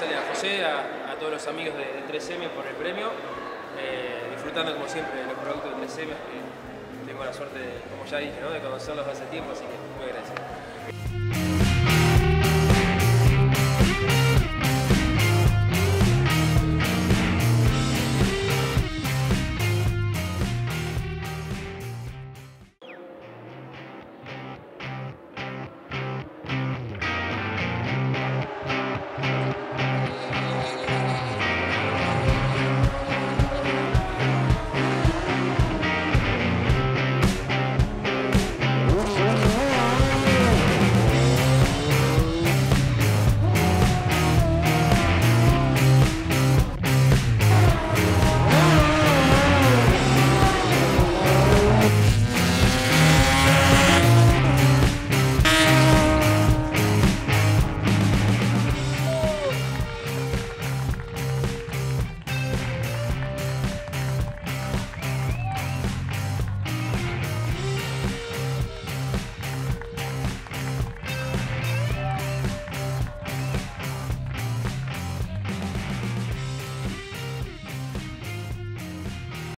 agradecerle a José, a, todos los amigos de, 3M por el premio, eh, disfrutando como siempre de los productos de 3M, que tengo la suerte, como ya dije, de conocerlos hace tiempo, así que muy agradecido.